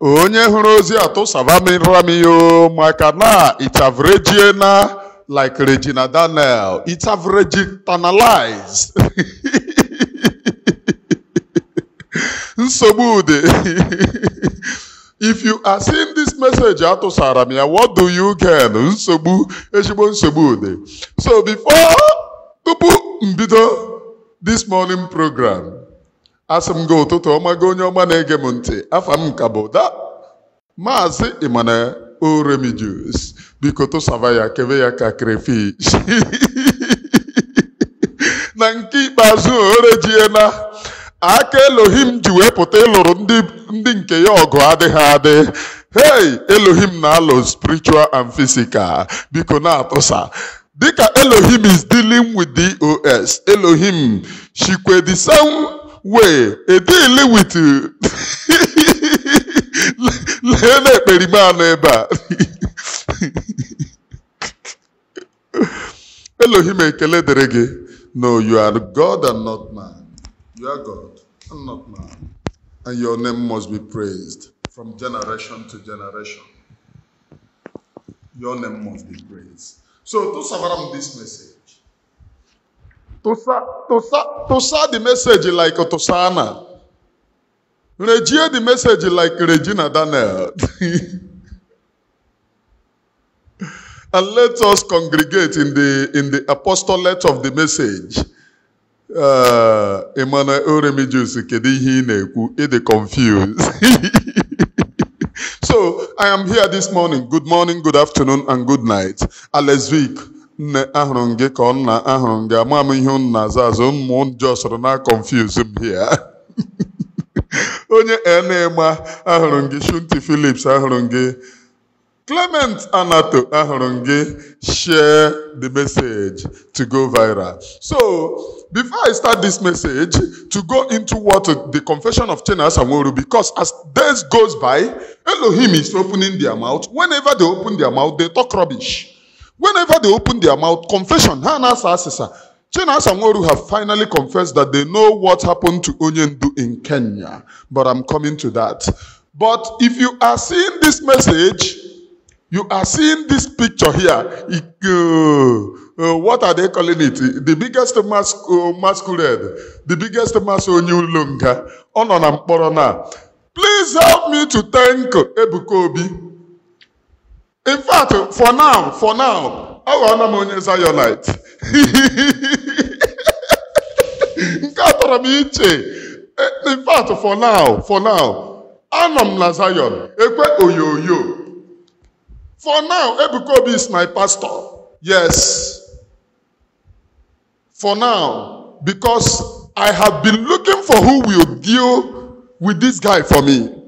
onye hụrụ ozi atụsavamiramio maka na itavrejiena like Regina Daniel. It have regitalized nsogbu dị. If you are seeing this message atụsara m ya what do you gain? Nsogbu ezigbo nsogbu so before tupu mbido this morning program asị m gị ụtụtụ ọma gị onye ọma na-ege m ntị. Ka bụ da. Maazị Emmanuel Oremijus biko tụsaba ya kebe ya ka crayfish. Na nke ikpeazụ orejiena aka Elohim ji wee ịlụrụ ndị nke ya ọgụ adịghị adị. Hey Elohim na-alụ spiritual and physical. Biko na-atụsa. Dịka Elohim is dealing with DOS Elohim shikwe the same way e deal with lee na ekperime anụ ebe a. Elohim ekele dịrị gị. No you are God and not man. You are God and not man. And your name must be praised from generation to generation. Your name must be praised. So tụsabara m this message tụsa tụsa tụsa the message like tụsana rejie the message like Regina Daniel and let us congregate in the in the apostolate of the message. Uh, Emmanuel Oremijus, na-ekwu? Ị confused. so I am here this morning. Good morning, good afternoon, and good night. Alex nne ahụrụ m gị ka ọ nna ahụrụ m gị ama m ihe unu na-aza azụ jọsụrụ na confuse m here. onye enema ahụrụ m gị Shunti Phillips ahụrụ m gị Clement Anato ahụrụ m gị share the message to go viral. So before I start this message to go into what the confession of Chinasa Nworu because as days goes by Elohim is opening their mouth whenever they open their mouth they talk rubbish. Whenever they open their mouth confession ha na-asa asịsa Chinasa Nworu have finally confessed that they know what happened to Onyendu in Kenya but I'm coming to that. But if you are seeing this message you are seeing this picture here. It, uh, uh, what are they calling it? The biggest mas uh, masquerade, the biggest mas onyulunga. Mkpọrọ na. Please help me to thank Ebuka Obi. In fact, for now, for now, aghọọla m onye Zionite. Nke a tọrọ m iche. In fact, for now, for now, anọ m na Zion, ekwe oyoyo. For now, Ebuka Obi is my pastor. Yes. For now, because I have been looking for who will deal with this guy for me.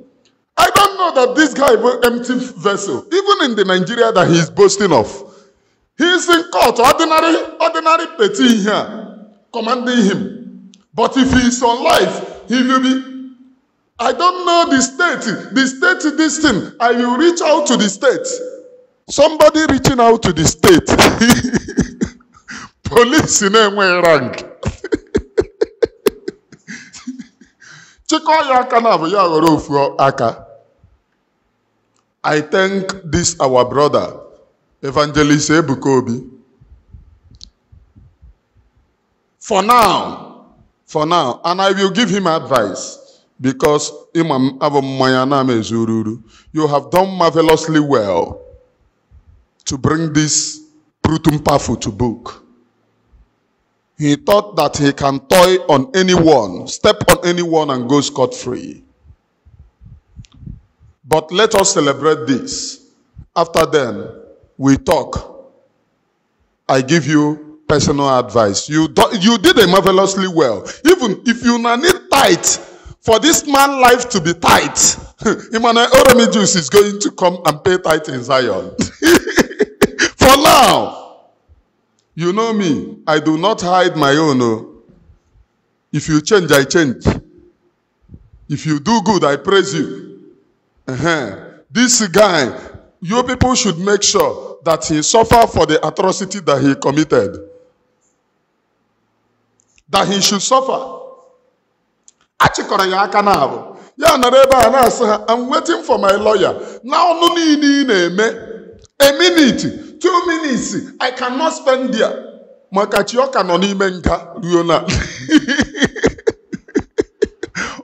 I don't know that this guy will empty vessel, even in the Nigeria that he is boasting of. He is in court, ordinary, ordinary petty here, commanding him. But if he is on life, he will be. I don't know the state, the state, this thing. I will reach out to the state. Somebody reaching out to the state. Police na-enweghị rank. Chịkọọ ya aka na abụ ya ghọrọ ofu aka. I thank this our brother, Evangelist Ebuka Obi. For now, for now, and I will give him advice because Imam Abu Mayana Mezururu, you have done marvelously well to bring this Brutum Pafu to book. He thought that he can toy on anyone, step on anyone and go scot-free. But let us celebrate this. After then, we talk. I give you personal advice. You, do, you did it marvelously well. Even if you need tight for this man life to be tight, Emmanuel Oromijus is going to come and pay tight in Zion. For now, you know me, I do not hide my own. Oh. If you change, I change. If you do good, I praise you. Uh-huh. This guy, you people should make sure that he suffer for the atrocity that he committed. That he should suffer. I'm waiting for my lawyer na-eme a minute two minutes. I cannot spend there. Maka chi ọ ka nọ n'ime nga ruo na.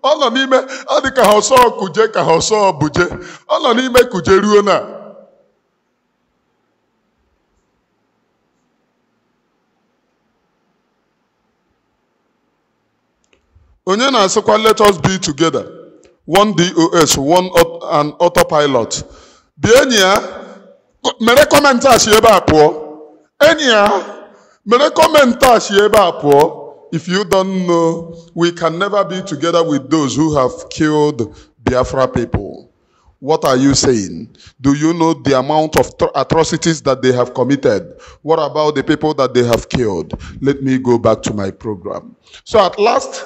Ọ nọ n'ime ọ dị ka ọsọ kuje ka ọsọ buje. Ọ nọ n'ime kuje ruo na. Onye na-asịkwa let us be together. One dos one and autopilot. Bịa enyi ya mere kọmentị a si ebe a pụọ enyi ya mere kọmentị if you don't know we can never be together with those who have killed biafra people what are you saying? Do you know the amount of atrocities that they have committed? What about the people that they have killed? Let me go back to my program. So at last,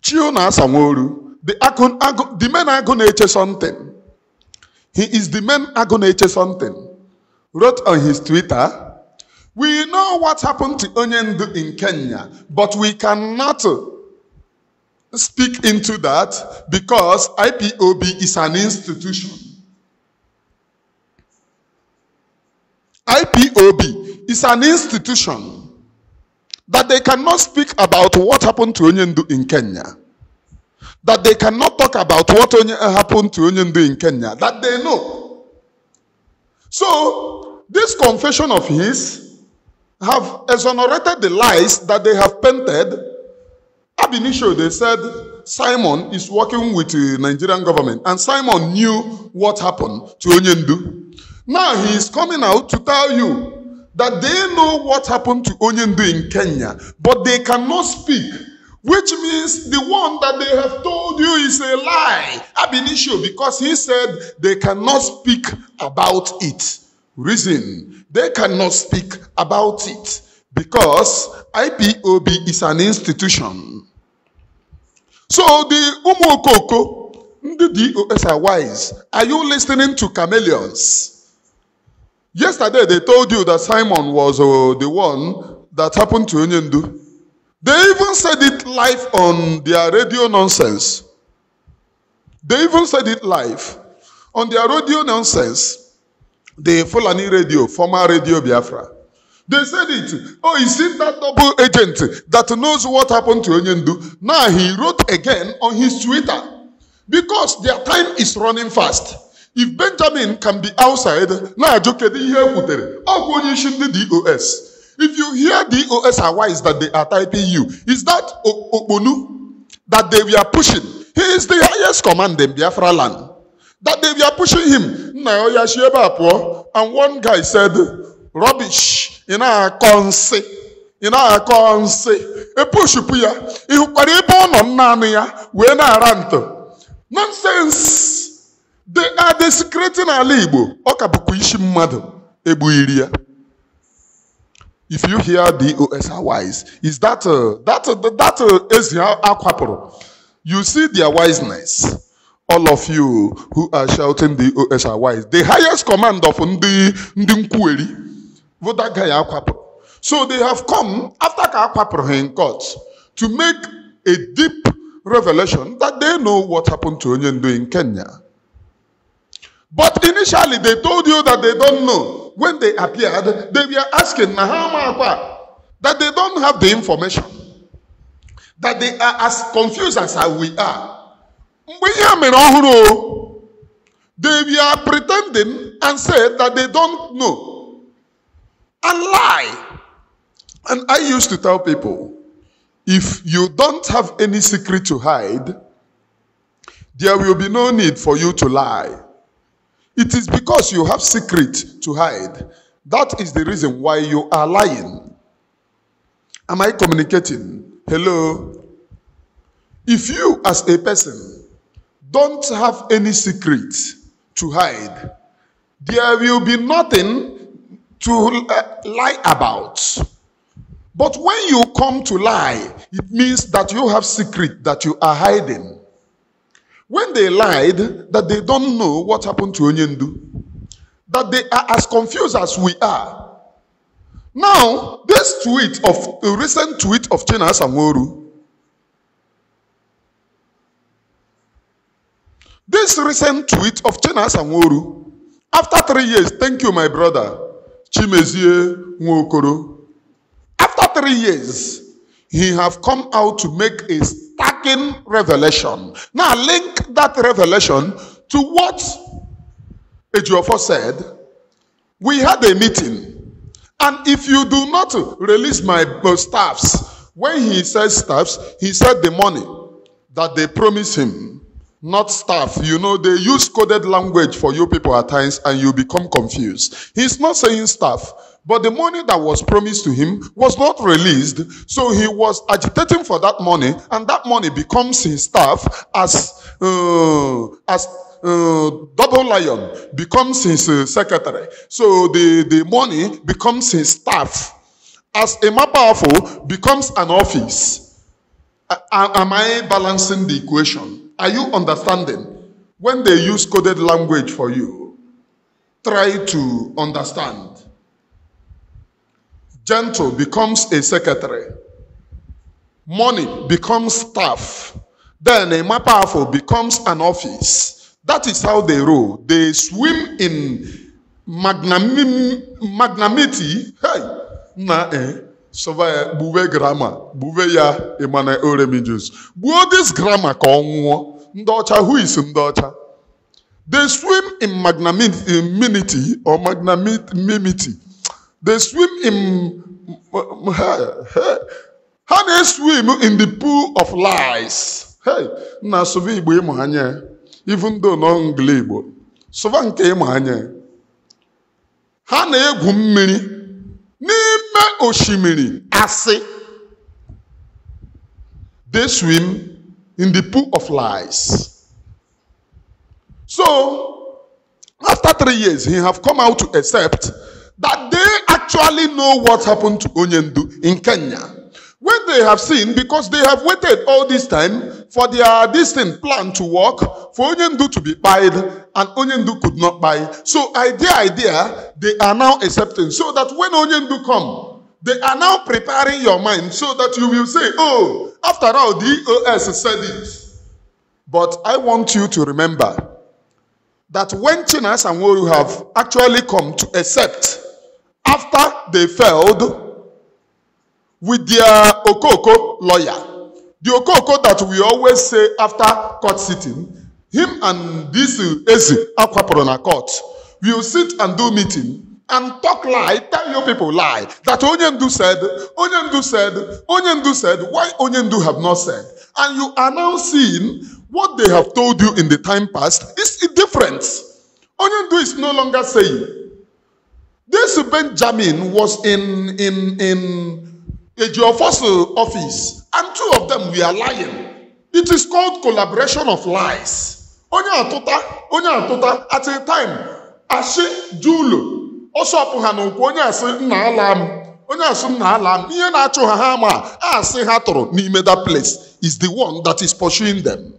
Chinasa Nworu, the, agon, agon, the man Agoneche something. He is the man Agoneche something. Wrote on his Twitter, we know what happened to Onyendu in Kenya, but we cannot speak into that because IPOB is an institution. IPOB is an institution that they cannot speak about what happened to Onyendu in Kenya. That they cannot talk about what eh, happened to Onyendu in Kenya. That they know. So, this confession of his have exonerated the lies that they have painted Ab initio, they said Simon is working with the Nigerian government, and Simon knew what happened to Onyendu. Now he is coming out to tell you that they know what happened to Onyendu in Kenya, but they cannot speak, which means the one that they have told you is a lie. Ab initio, because he said they cannot speak about it. Reason, they cannot speak about it because IPOB is an institution. So the Umuokoko, the DOS are wise. Are you listening to chameleons? Yesterday they told you that Simon was uh, the one that happened to Onyendu. They even said it live on their radio nonsense. They even said it live on their radio nonsense. The Fulani radio, former Radio Biafra. They said it. Oh, is it that double agent that knows what happened to Onyendu? Now he wrote again on his Twitter because their time is running fast. If Benjamin can be outside, now Jokedi here putere. Oh, the DOS. If you hear DOS are wise that they are typing you, is that Okponu? That they were pushing? He is the highest command in Biafra land. That they were pushing him. And one guy said, rubbish. Epushipụ ya. Ị hụkwara ebe ọ nọ naanị ya ntọ nonsense. They are desecrating ala igbo. Ọ ka bụkwa ya. If you hear the wise is that uh, that uh, that uh, akwapụrụ you see their wiseness all of you who are shouting the are wise the highest command of ndị ndị nkwueri bụ that guy so they have come after ha in court to make a deep revelation that they know what happened to Onyendu in Kenya. But initially they told you that they don't know. When they appeared, they were asking that they don't have the information. That they are as confused as we are. They were pretending and said that they don't know and lie. And I used to tell people if you don't have any secret to hide, there will be no need for you to lie. It is because you have secret to hide. That is the reason why you are lying. Am I communicating? Hello? If you, as a person, don't have any secret to hide, there will be nothing to uh, lie about. But when you come to lie, it means that you have secret that you are hiding. When they lied that they don't know what happened to Onyendu, that they are as confused as we are. Now, this tweet of a recent tweet of Chinasa Nworu This recent tweet of Chinasa Nworu, after three years, thank you, my brother, Chimezie Nwokoro. After three years, he have come out to make a staggering revelation. Now link that revelation to what Ejiofor said. We had a meeting, and if you do not release my staffs, when he says staffs, he said the money that they promise him, not staff. You know, they use coded language for you people at times, and you become confused. He's not saying staff. But the money that was promised to him was not released, so he was agitating for that money, and that money becomes his staff as uh, as uh, double lion becomes his uh, secretary. So the the money becomes his staff, as a more powerful becomes an office. A- am I balancing the equation? Are you understanding? When they use coded language for you, try to understand. Gentle becomes a secretary. Money becomes staff. Then a more powerful becomes an office. That is how they roll. They swim in magnanimity. Hey, na eh. Sova ya gbuwe grammar, gbuwe ya Emmanuel Oremijus. Gbuo this grammar ka ọ nwụọ. Who is ndị? They swim in magnanimity or magnanimity. They swim in ha na-swim in the pool of lies. Hey, nna sụva Igbo ịmụ even though nọ ngili Igbo sụva nke ịmụ anya ha na-egwu mmiri n'ime osimiri asị they swim in the pool of lies. So, after three years, he have come out to accept that they actually know what happened to Onyendu in Kenya. When they have seen, because they have waited all this time for their distant plan to work, for Onyendu to be buyed, and Onyendu could not buy. So idea, idea, they are now accepting. So that when Onyendu come, they are now preparing your mind so that you will say, oh, after all, the EOS said it. But I want you to remember that when Chinasa Nworu have actually come to accept after they failed with their Okoko lawyer, the Okoko that we always say after court sitting, him and this Ezi Aquaporona court will sit and do meeting and talk lie, tell your people lie. That Onyendu said, Onyendu said, Onyendu said, why Onyendu have not said. And you are now seeing what they have told you in the time past is different. Onyendu is no longer saying. This Benjamin was in in in Ejiofor's office, and two of them were lying. It is called collaboration of lies. Onye atụta, onye atụta, at a time, asị Julu, ọsọ ọpụ ha n'okwu onye asị nna ala m, onye asị nna ala ihe na-achụ ha ha ma a asị ha tụrụ n'ime that place is the one that is pursuing them.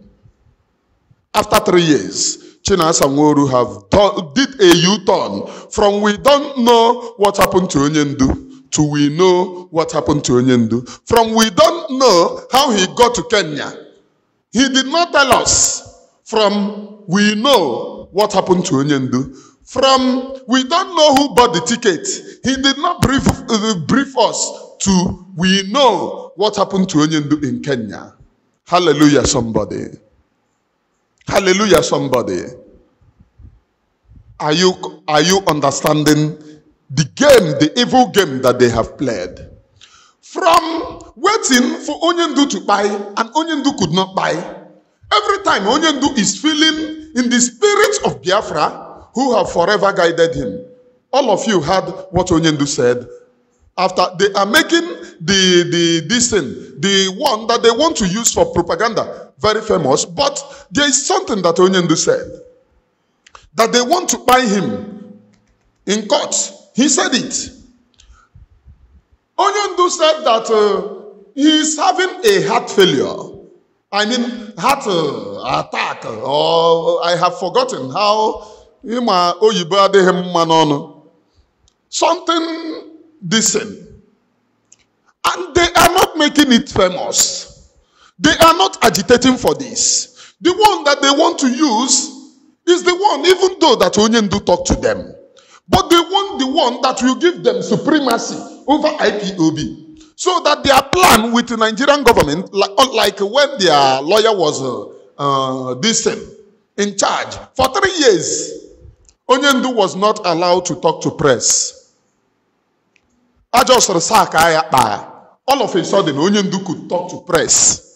After three years, Chinasa Nworu have done, did a U-turn from we don't know what happened to Onyendu to we know what happened to Onyendu. From we don't know how he got to Kenya. He did not tell us from we know what happened to Onyendu. From we don't know who bought the ticket. He did not brief, uh, brief us to we know what happened to Onyendu in Kenya. Hallelujah, somebody. Hallelujah, somebody. Are you, are you understanding the game, the evil game that they have played? From waiting for Onyendu to buy, and Onyendu could not buy. Every time Onyendu is feeling in the spirit of Biafra, who have forever guided him. All of you heard what Onyendu said. After they are making the the this thing, the one that they want to use for propaganda, very famous. But there is something that Onyendu said that they want to buy him in court. He said it. Onyendu said that uh, he is having a heart failure. I mean, heart uh, attack, or I have forgotten how. Something decent. And they are not making it famous. They are not agitating for this. The one that they want to use is the one, even though that Onyendu talk to them. But they want the one that will give them supremacy over IPOB. So that their plan with the Nigerian government, like, like when their lawyer was uh, uh, this thing, in charge, for three years, Onyendu was not allowed to talk to press. I just all of a sudden Onyendu could talk to press.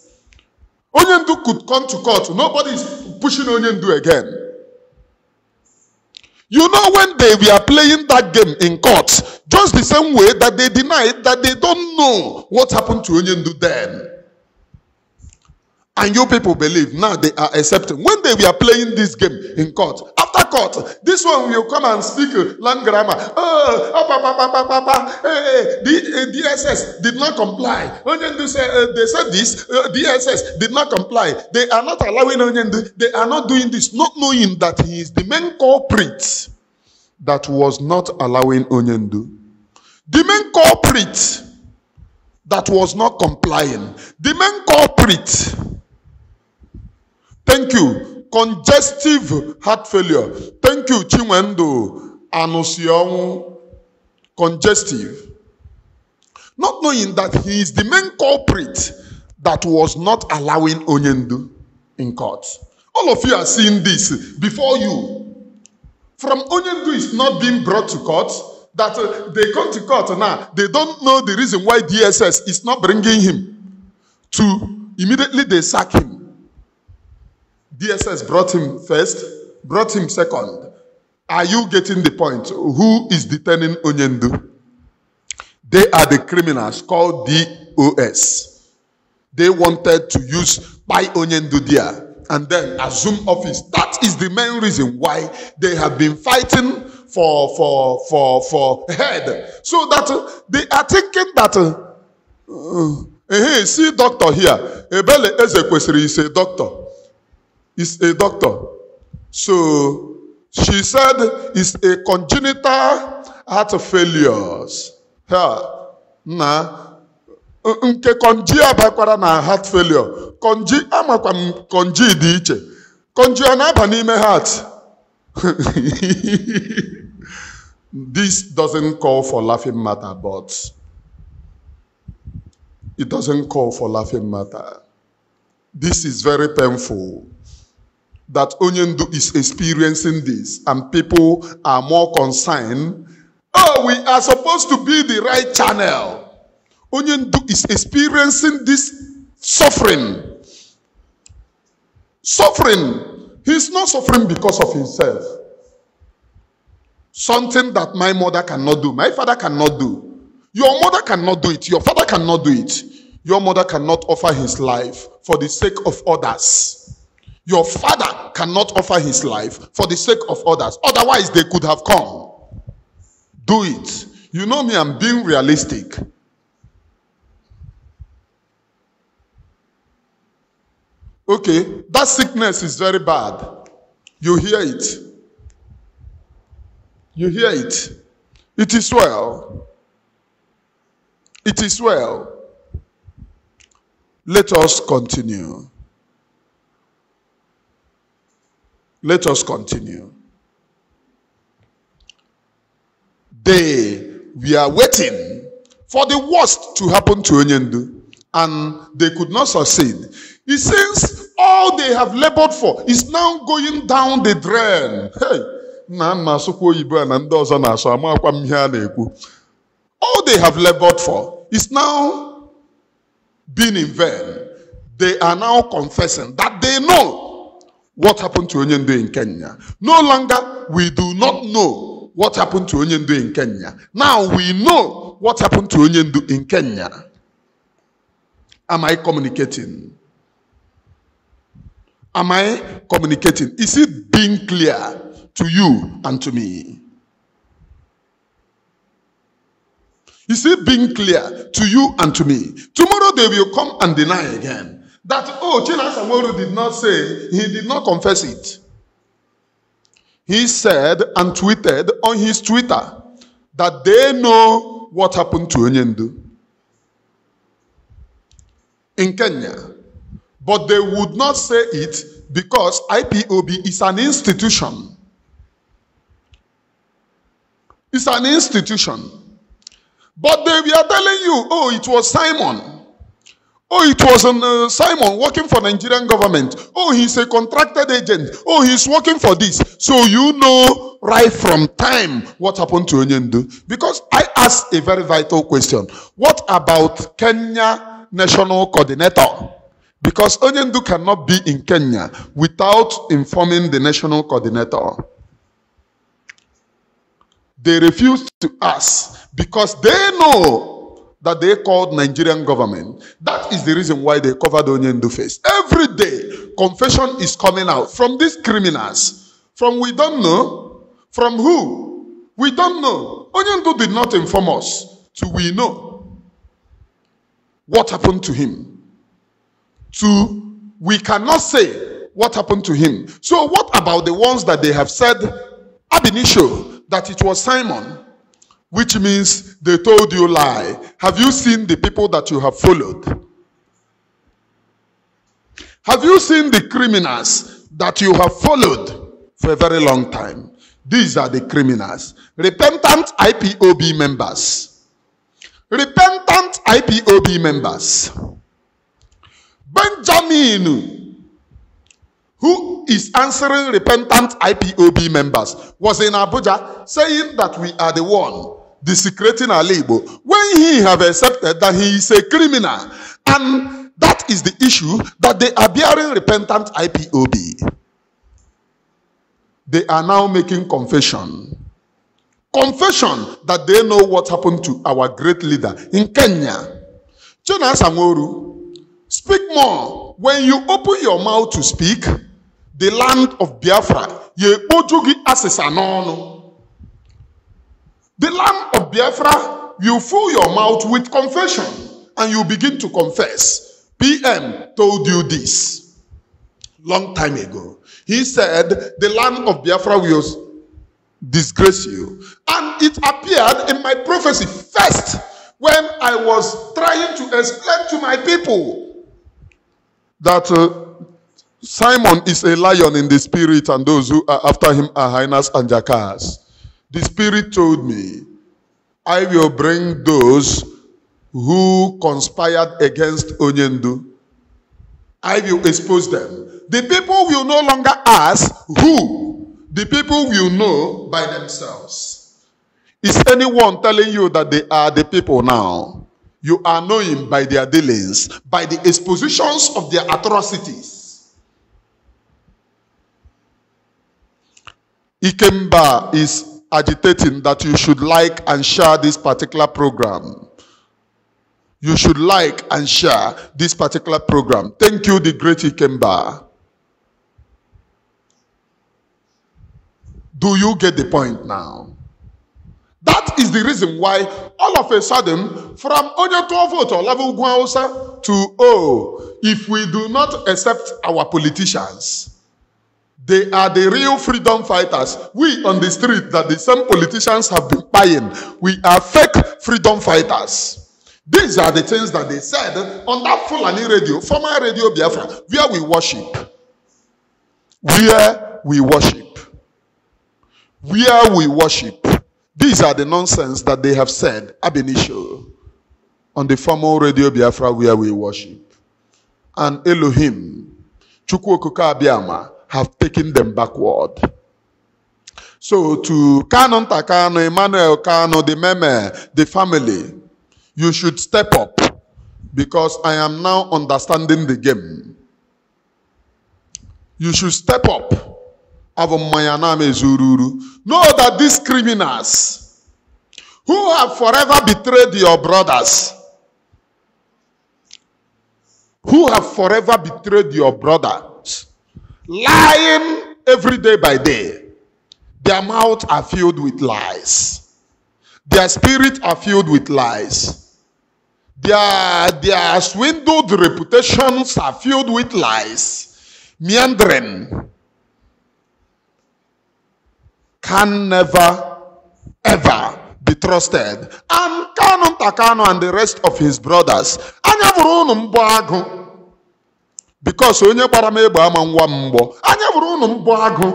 Onyendu could come to court. Nobody is pushing Onyendu again. You know, when they were playing that game in court, just the same way that they denied that they don't know what happened to Onyendu then. And you people believe now they are accepting. When they were playing this game in court, after court, this one will come and speak land grammar. Oh, pa, pa, pa, pa, pa, pa. Hey, the uh, DSS did not comply. Onyendu said, uh, they said this, uh, DSS did not comply. They are not allowing Onyendu, they are not doing this, not knowing that he is the main culprit that was not allowing Onyendu. The main culprit that was not complying. The main culprit Thank you. Congestive heart failure. Thank you, Chinwendo Anusionwu. Congestive. Not knowing that he is the main culprit that was not allowing Onyendu in court. All of you are seeing this before you. From Onyendu is not being brought to court, that uh, they come to court now. They don't know the reason why DSS is not bringing him to immediately they sack him. DSS brought him first, brought him second. Are you getting the point? Who is detaining Onyendu? They are the criminals called DOS. They wanted to use by Onyendu there and then assume office. That is the main reason why they have been fighting for for for for head. So that uh, they are thinking that uh, uh, hey, see doctor here. Ebele Ezekwesiri is a doctor is a doctor. So she said it's a congenital heart failures. Ha, na nke konji abakwara na heart failure. Konji amakwa m konji dị iche. Konji ọ na-aba n'ime heart. This doesn't call for laughing matter, but it doesn't call for laughing matter. This is very painful that Onyendu is experiencing this and people are more concerned. Oh, we are supposed to be the right channel. Onyendu is experiencing this suffering. Suffering. He's not suffering because of himself. Something that my mother cannot do, my father cannot do. Your mother cannot do it. Your father cannot do it. Your mother cannot offer his life for the sake of others. Your father cannot offer his life for the sake of others. Otherwise, they could have come. Do it. You know me, I'm being realistic. Okay, that sickness is very bad. You hear it. You hear it. It is well. It is well. Let us continue. Let us continue. They were waiting for the worst to happen to Onyendu, and they could not succeed. It seems all they have labored for is now going down the drain. Hey, nna m na-asụkwa oyibo na ndị. All they have labored for is now being in vain. They are now confessing that they know what happened to Onyendu in Kenya. No longer we do not know what happened to Onyendu in Kenya. Now we know what happened to Onyendu in Kenya. Am I communicating? Am I communicating? Is it being clear to you and to me? Is it being clear to you and to me? Tomorrow they will come and deny again that, oh, Chinasa Nworu did not say, he did not confess it. He said and tweeted on his Twitter that they know what happened to Onyendu in Kenya. But they would not say it because IPOB is an institution. It's an institution. But they were telling you, oh, it was Simon. Oh, it was an, uh, Simon working for Nigerian government. Oh, he's a contracted agent. Oh, he's working for this. So you know right from time what happened to Onyendu. Because I asked a very vital question. What about Kenya National Coordinator? Because Onyendu cannot be in Kenya without informing the national coordinator. They refused to ask because they know that they called Nigerian government. That is the reason why they covered Onyendu face. Every day, confession is coming out from these criminals. From we don't know. From who? We don't know. Onyendu did not inform us. To we know what happened to him. To we cannot say what happened to him. So what about the ones that they have said ab that it was Simon? Which means they told you lie. Have you seen the people that you have followed? Have you seen the criminals that you have followed for a very long time? These are the criminals. Repentant IPOB members. Repentant IPOB members. Benjamin, who is answering repentant IPOB members, was in Abuja saying that we are the one desecrating our labor when he have accepted that he is a criminal and that is the issue that they are bearing repentant IPOB. They are now making confession. Confession that they know what happened to our great leader in Kenya. Jonas Amoru, speak more. When you open your mouth to speak, the land of Biafra, ye ojugi asesa nono. The Lamb of Biafra, you fill your mouth with confession and you begin to confess. PM told you this long time ago. He said, The Lamb of Biafra will disgrace you. And it appeared in my prophecy first when I was trying to explain to my people that uh, Simon is a lion in the spirit, and those who are after him are hyenas and jackals. The Spirit told me, I will bring those who conspired against Onyendu. I will expose them. The people will no longer ask who. The people will know by themselves. Is anyone telling you that they are the people now? You are knowing by their dealings, by the expositions of their atrocities. Ikemba is agitating that you should like and share this particular program. You should like and share this particular program. Thank you, the great Ikemba. Do you get the point now? That is the reason why all of a sudden, from Onye 12 vote or level to oh, if we do not accept our politicians, they are the real freedom fighters. We on the street that the same politicians have been buying, we are fake freedom fighters. These are the things that they said on that Fulani radio, former radio Biafra, where we worship. Where we worship. Where we worship. These are the nonsense that they have said ab initio on the former radio Biafra where we worship. And Elohim, Chukwuokuka Abiyama, have taken them backward. So to Canon Takano, Emmanuel Kano, the Meme, the family, you should step up because I am now understanding the game. You should step up. Know that these criminals who have forever betrayed your brothers, who have forever betrayed your brothers, lying every day by day. Their mouths are filled with lies. Their spirits are filled with lies. Their, their swindled reputations are filled with lies. Meandering can never, ever be trusted. And Kanu Takano and the rest of his brothers, because onye gbara m egbe ama nwa m mgbọ. Anya bụrụ unu mbọ agụ.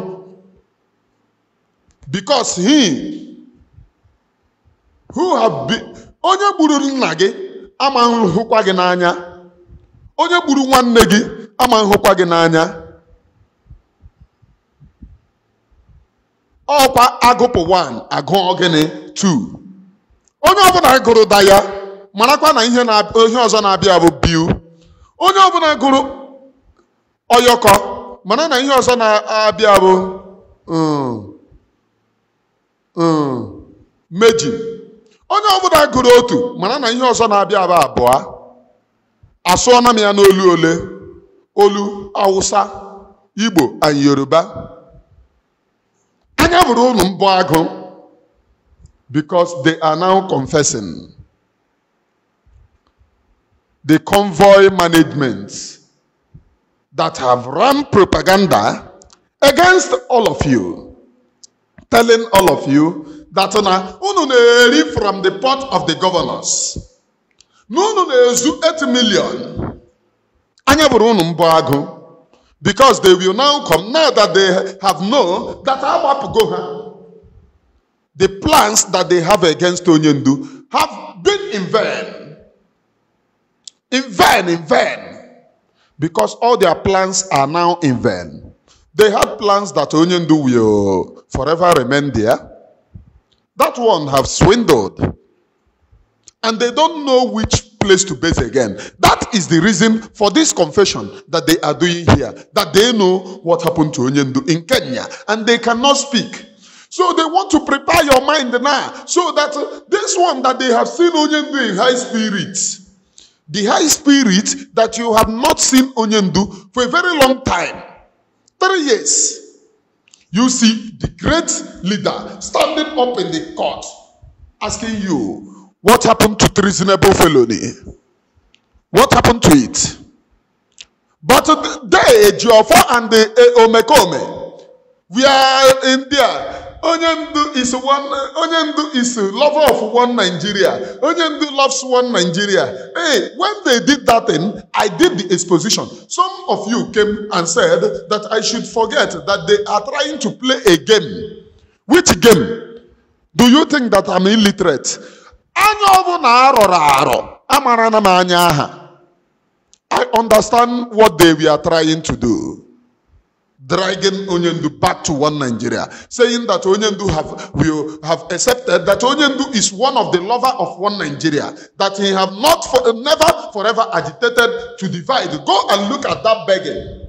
Because he onye gburu nna gị ama nhụkwa gị n'anya. Onye gburu nwanne gị ama nhụkwa gị n'anya. Ọkwa agụpụ 1 agụọ gịnị? 2 onye ọbụla gụrụ da ya marakwa na ihe ọzọ na-abịa bụ biu onye ọbụla gụrụ ọyọkọ. Mara na ihe ọzọ na-abịa bụ mm, mm, meji. Onye ọbụla gụrụ otu mara na ihe ọzọ na-abịa bụ abụọ. Asụọna m ya n'olu ole? Olu awụsa igbo and yoruba. Anya bụrụ unu mbọ agụ because they are now the convoy management. That have run propaganda against all of you, telling all of you that na unu from the pot of the governors. Na unu na-ezu 8 million. Anya bụrụ unu. Because they will now come now that they have known that agbapụgo ha. The plans that they have against Onyendu have been in vain. In vain, in vain. Because all their plans are now in vain. They had plans that Onyendu will forever remain there. That one have swindled. And they don't know which place to base again. That is the reason for this confession that they are doing here. That they know what happened to Onyendu in Kenya. And they cannot speak. So they want to prepare your mind now. So that this one that they have seen Onyendu in high spirits. The high spirit that you have not seen Onyendu for a very long time. Three years. You see the great leader standing up in the court asking you, what happened to treasonable felony? What happened to it? But they, Jiofor and the Omekome, we are in there. Onyendu is one, Onyendu is a lover of one Nigeria. Onyendu loves one Nigeria. Hey, when they did that thing, I did the exposition. Some of you came and said that I should forget that they are trying to play a game. Which game? Do you think that I'm illiterate? Anya ọbụla arọrọ arọ, amara na m anya aha. I understand what they were trying to do. Dragging Onyendu back to one Nigeria, saying that Onyendu have will have accepted that Onyendu is one of the lover of one Nigeria, that he have not for, never forever agitated to divide. Go and look at that begging.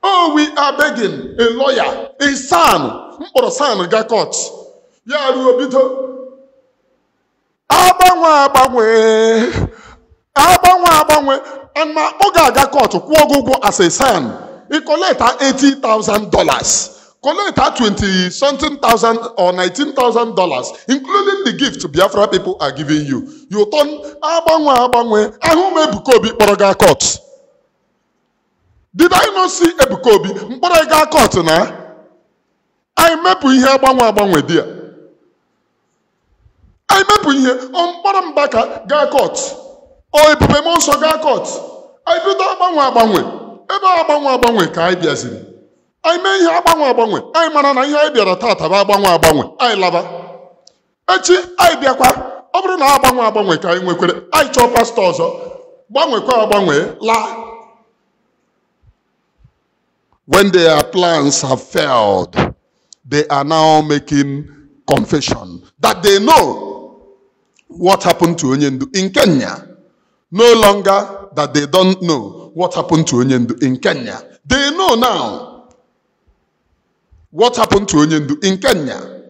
Oh, we are begging a lawyer, a son, mkpọrọ son ga court. Ya ruo bido. Agbanwe agbanwe. Agbanwe agbanwe. And ma ọ ga-aga court kwụọ ụgwọ as a son. Eighty thousand dollars. Collect twenty something thousand or nineteen thousand dollars, including the gift Biafra people are giving you. You turn agbanwe agbanwe. Ahụ m Ebuka Obi kpọrọ gaa court. Did I not see Ebuka Obi mkpọrọ gaa court na? Anyị mepụ ihe agbanwe agbanwe dị a. Anyị mepụ ihe ọ mkpọrọ mbaka gaa court. O ebube m nsọ gaa court. Anyị bido agbanwe agbanwe. Ebe a agbanwe ka anyị bịaziri. Anyị mee ihe agbanwe agbanwe. Anyị mara na ihe anyị bịara taata bụ agbanwe agbanwe. Anyị laba. Echi anyị bịakwa. Ọ bụrụ na agbanwe agbanwe ka anyị nwekwere anyị chọọ pastọ ọzọ. Gbanwekwa agbanwe laa when their plans have failed they are now making confession that they know what happened to Onyendu in Kenya. No longer that they don't know what happened to Onyendu in Kenya. They know now what happened to Onyendu in Kenya.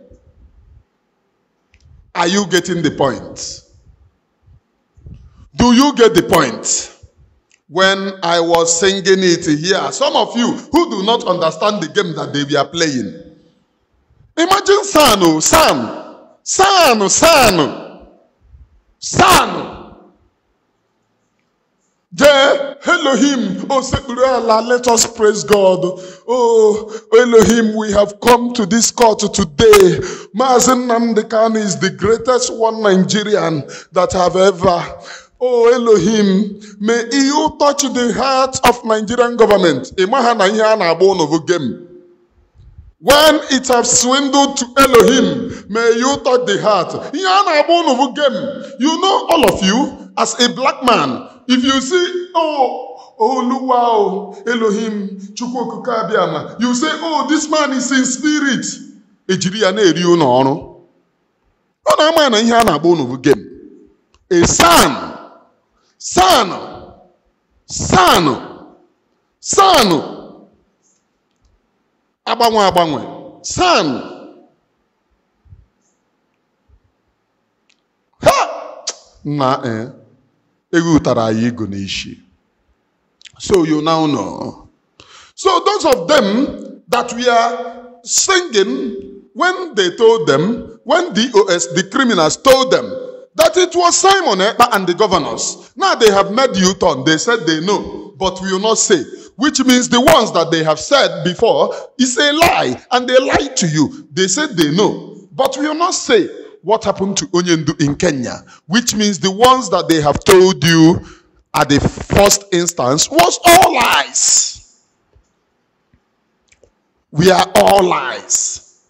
Are you getting the point? Do you get the point? When I was singing it here, some of you who do not understand the game that they were playing. Imagine Sanu, San, Sanu, Sanu, Sanu. There, Elohim, oh ala, let us praise God. Oh, Elohim, we have come to this court today. Mazi Nnamdi Kanu is the greatest one Nigerian that have ever. Oh Elohim, may you touch the heart of Nigerian government. Game. When it has swindled to Elohim, may you touch the heart. You know all of you, as a black man, if you see, oh, Oluwa, oh, Elohim, Chukwu okike abịama, you say, oh, this man is in spirit. Ejiri ya na-eri unu ọrụ. Ọ na-ama na ihe a na-agba unu bụ game. A son Sano. Sano. Sano. Agbanwe agbanwe. Sano. Ha! Na eh. So you now know. So those of them that we are singing when they told them, when DOS, the criminals told them that it was Simon and the governors. Now they have made U-turn. They said they know, but we will not say. Which means the ones that they have said before is a lie, and they lied to you. They said they know, but we will not say what happened to Onyendu in Kenya. Which means the ones that they have told you at the first instance was all lies. We are all lies.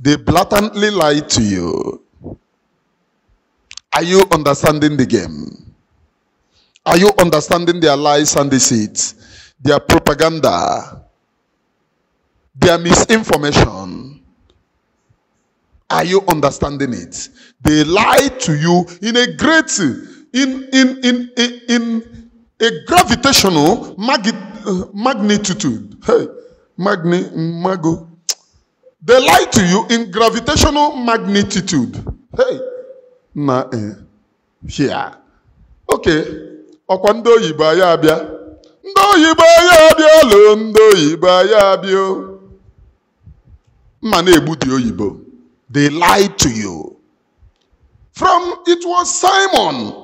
They blatantly lied to you. Are you understanding the game? Are you understanding their lies and deceits, their propaganda, their misinformation? Are you understanding it? They lie to you in a great, in in in in, in a gravitational mag, uh, magnitude. Hey, magni mago. They lie to you in gravitational magnitude. Hey. na hia oke ọkwa ndị oyibo abịa ndị oyibo abịa loo ndị oyibo anyị abịa mma na-egbu dị they lied to you. From it was simon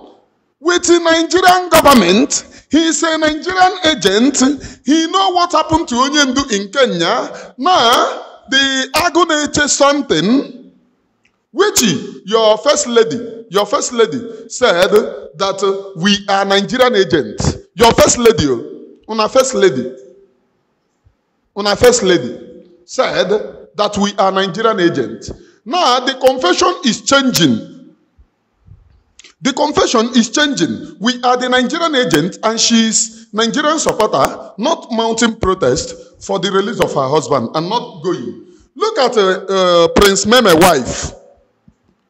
with the nigerian government. He is a nigerian agent. He know what happened to onye ndu in kenya. Now the agụ na-eche something which your first lady, your first lady said that uh, we are Nigerian agents. Your first lady, una first lady, una first lady said that we are Nigerian agents. Now the confession is changing. The confession is changing. We are the Nigerian agent and she's Nigerian supporter, not mounting protest for the release of her husband and not going. Look at uh, uh, Prince Meme wife.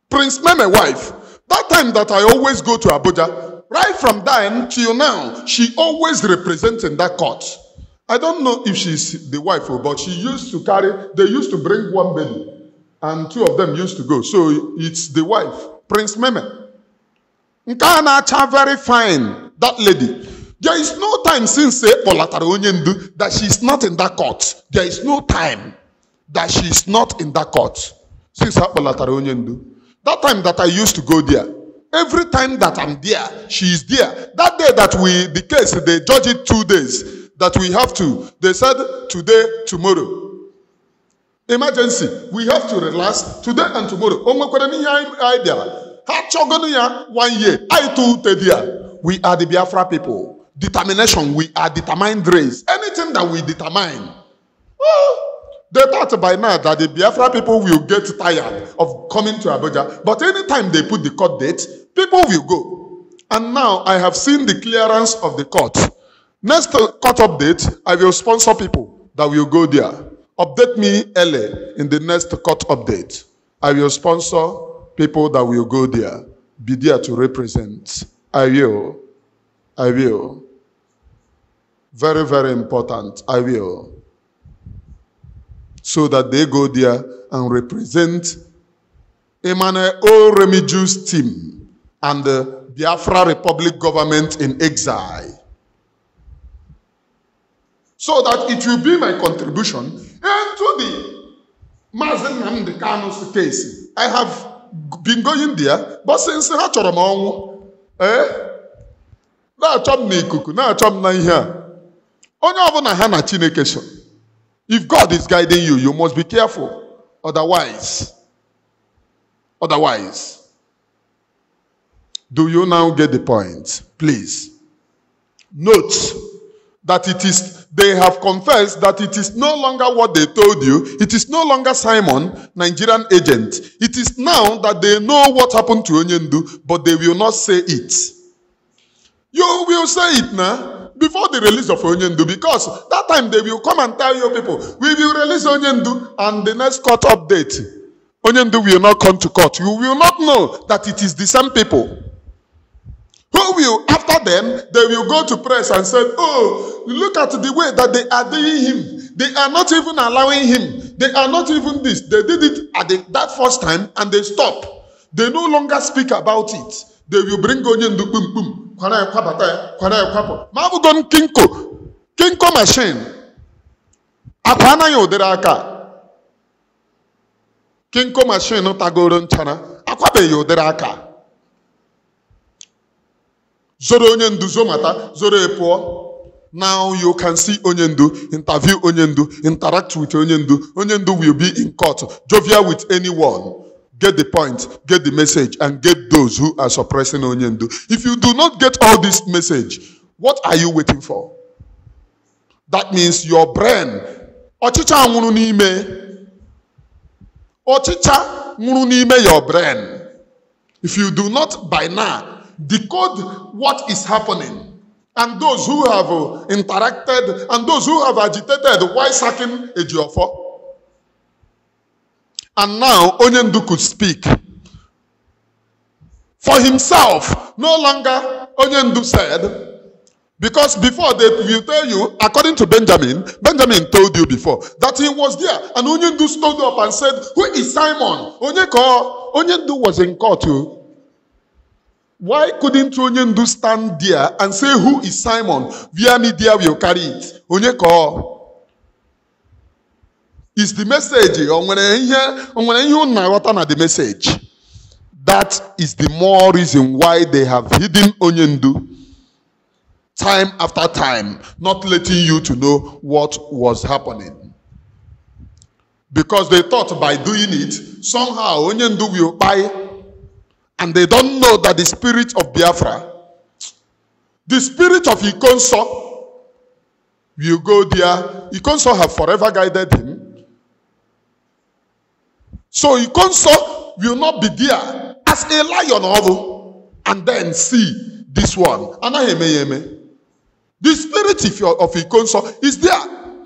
Prince Meme wife, that time that I always go to Abuja, right from then till now, she always represents in that court. I don't know if she's the wife, but she used to carry, they used to bring one baby, and two of them used to go. So it's the wife, Prince Meme. Nkana very fine, that lady. There is no time since that she's not in that court. There is no time that she's not in that court since that time that I used to go there, every time that I'm there, she is there. That day that we, the case, they judge it two days, that we have to, they said today, tomorrow. Emergency, we have to relax today and tomorrow. One year, I too there. We are the Biafra people. Determination, we are determined race. Anything that we determine. They thought by now that the Biafra people will get tired of coming to Abuja. But anytime they put the court date, people will go. And now I have seen the clearance of the court. Next court update, I will sponsor people that will go there. Update me early in the next court update. I will sponsor people that will go there. Be there to represent. I will. I will. Very, very important. I will so that they go there and represent Emmanuel O. Remigius team and the Biafra Republic government in exile. So that it will be my contribution into the Mazi Nnamdi Kanu's case. I have been going there, but since ha chọrọ m ọnwụ, eh? na-achọ m n'ikuku, na-achọ m na a. If God is guiding you, you must be careful. Otherwise, otherwise, Do you now get the point? Please. Note that it is, they have confessed that it is no longer what they told you. It is no longer Simon, Nigerian agent. It is now that they know what happened to Onyendu, but they will not say it. You will say it now before the release of Onyendu because that time they will come and tell your people, we will release Onyendu and the next court update. Onyendu will not come to court. You will not know that it is the same people. Who will, after them, they will go to press and say, Oh, look at the way that they are doing him. They are not even allowing him. They are not even this. They did it at the, that first time and they stop. They no longer speak about it. They will bring Onyendu boom boom. Ya. Ma bụ kinko. Kinko machine. Akwa anaghị ụdịrị. Kinko machine tagoro nchara. Akwabeghị ụdịrị aka. Zoro onye ndu zomata zoro pụọ. Now you can see onye ndu interview onye ndu interact with onye ndu. Onye ndu will be in court jovial with anyone. Get the point get the message and get those who are suppressing onye ndu. If you do not get all this message what are you waiting for? That means your brain ọchịcha nwụrụ n'ime ọchịcha nwụrụ n'ime your brain. If you do not by now decode what is happening. And those who have uh, interacted and those who have agitated while sacking Ejiofor. And now Onyendu could speak for himself. No longer Onyendu said, because before they will tell you, according to Benjamin, Benjamin told you before that he was there, and Onyendu stood up and said, "Who is Simon?" Onyeko, Onyendu was in court. Why couldn't Onyendu stand there and say, Who is Simon? Via media will carry it. Onyeko. Is the message. O nwere ihe o nwere ihe unu na-aghọta na the message. That is the more reason why they have hidden Onyendu time after time, not letting you to know what was happening. Because they thought by doing it, somehow Onyendu will buy and they don't know that the spirit of Biafra, the spirit of Ikonso, will go there. Ikonso have forever guided him. So Ikonso will not be there as a lion although, and then see this one. Anahemeyeme. The spirit of, of Ikonso is there.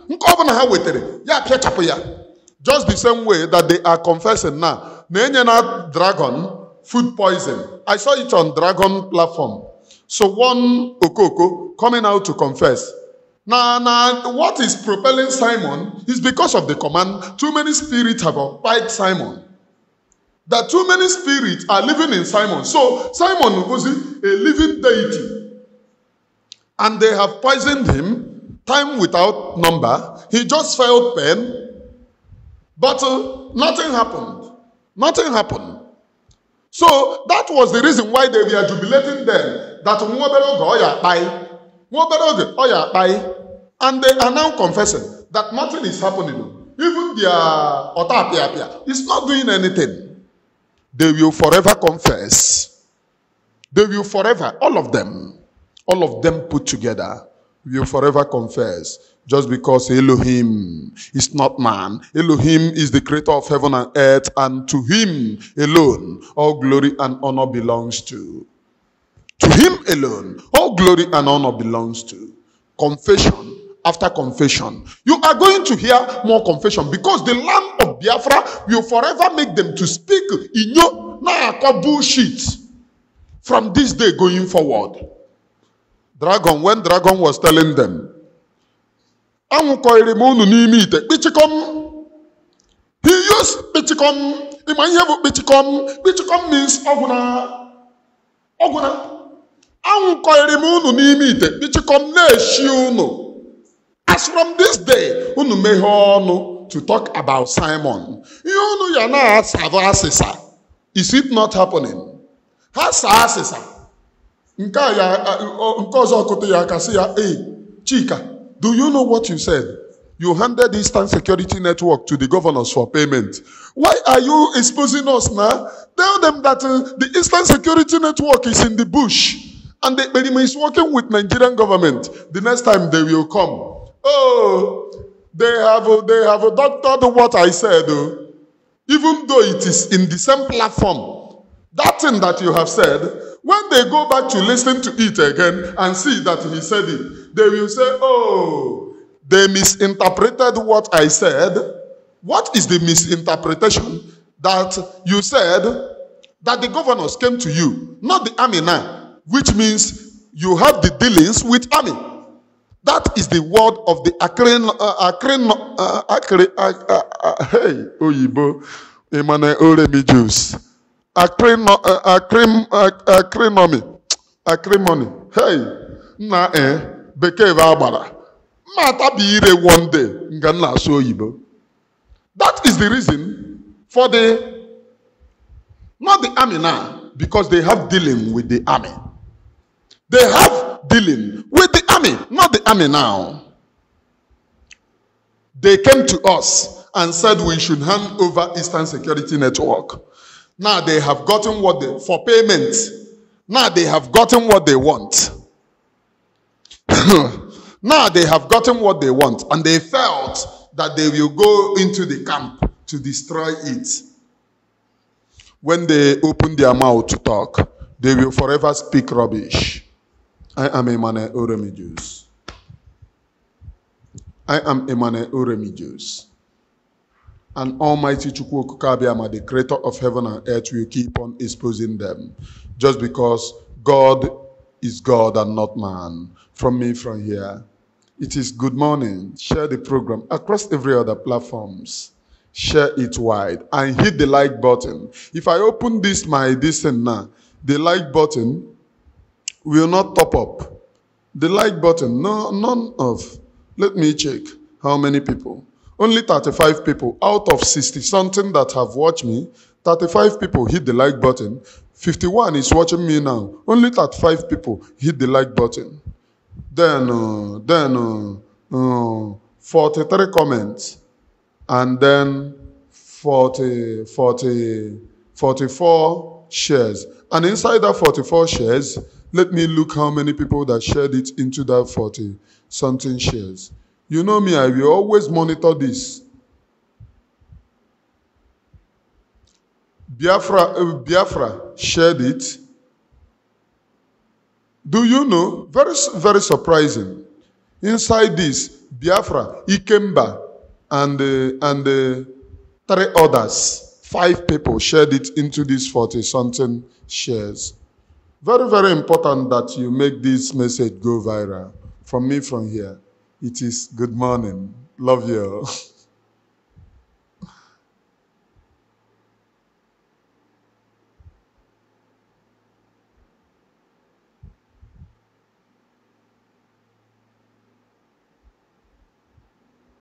Ya ya. Just the same way that they are confessing now. Na enye dragon food poison. I saw it on Dragon platform. So one Okoko coming out to confess. Now, now, what is propelling Simon is because of the command. Too many spirits have occupied Simon. That too many spirits are living in Simon. So Simon was a living deity. And they have poisoned him, time without number. He just felt pain. But uh, nothing happened. Nothing happened. So that was the reason why they were jubilating them that nwa obere oge ọ ya akpai nwa obere oge ọ ya akpai and they are now confessing that nothing is happening. Even their ọta apịapịa is not doing anything. They will forever confess. They will forever all of them all of them put together will forever confess just because Elohim is not man. Elohim is the creator of heaven and earth, and to him alone all glory and honor belongs to. To him alone all glory and honor belongs to. Confession after confession. You are going to hear more confession because the land of Biafra will forever make them to speak inyo na bullshit from this day going forward. Dragon, when Dragon was telling them, anwụkọrịrị m unu n'ime ite kpịchịkọm he used kpịchịkọm ịma ihe bụ kpịchịkọm kpịchịkọm means ọgwụna. Ọgwụna. Anwụkọrịrị m unu n'ime ite kpịchịkọm na-eshi unu. As from this day unu meghe ọnụ to talk about Simon. Ihe unu ya na-asava asịsa is it not happening? Ha saa asịsa nke a ya nke ọzọ ya aka sị ya ee Chika Do you know what you said? You handed the Eastern Security Network to the governors for payment. Why are you exposing us now? Tell them that uh, the Eastern Security Network is in the bush and the Bedima is working with Nigerian government. The next time they will come. Oh, they have uh, they have doctored what I said. uh, even though it is in the same platform, that thing that you have said, when they go back to listen to it again and see that he said it, they will say, Oh, they misinterpreted what I said. What is the misinterpretation? That you said that the governors came to you, not the army now, which means you have the dealings with army. That is the word of the acrin, uh, acrin, uh, acri, uh, uh, uh, hey, Oyibo, Emmanuel Oremi Jews. Uh, uh, acrimony. Hey, eh, bekee agbara. Ire one day, nga m na-asụ oyibo. That is the reason for the, not the army now, because they have dealing with the army. They have dealing with the army, not the army now. They came to us and said we should hand over Eastern Security Network. Now they have gotten what they for payment. Now they have gotten what they want. now they have gotten what they want, and they felt that they will go into the camp to destroy it. When they open their mouth to talk, they will forever speak rubbish. I am Emmanuel Oremijus. I am Emmanuel Oremijus. And Almighty Chukwuokukabiyama, the creator of heaven and earth, will keep on exposing them. Just because God is God and not man. From me, from here. It is good morning. Share the program across every other platforms. Share it wide and hit the like button. If I open this my this thing now, the like button will not top up. The like button, no, none of. Let me check how many people. Only 35 people out of 60 something that have watched me. 35 people hit the like button. 51 is watching me now. Only 35 people hit the like button. Then, uh, then uh, uh, 43 comments. And then 40, 40, 44 shares. And inside that 44 shares, let me look how many people that shared it into that 40 something shares. You know me, I will always monitor this. Biafra, uh, Biafra shared it. Do you know? Very, very surprising. Inside this, Biafra, Ikemba, and, uh, and uh, three others, five people shared it into these 40 something shares. Very, very important that you make this message go viral. From me, from here, it is good morning. Love you.